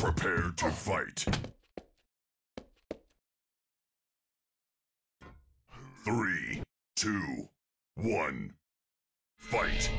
Prepare to fight. Three, two, one, fight!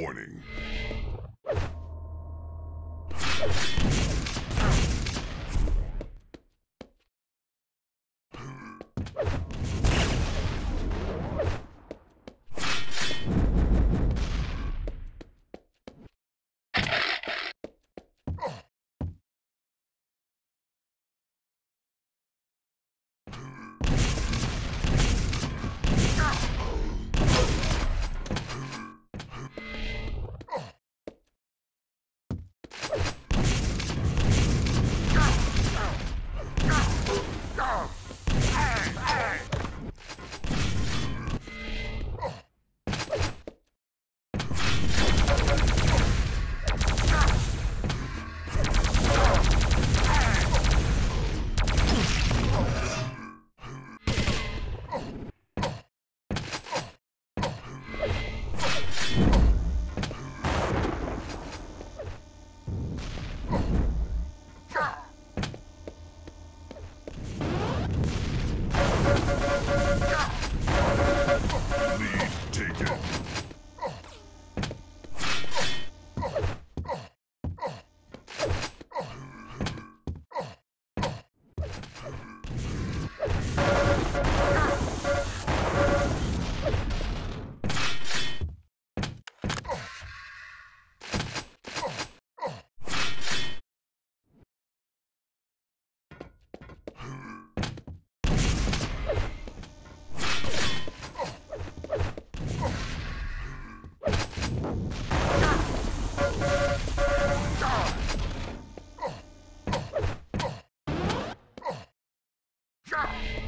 Warning. Ah.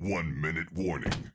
One minute warning.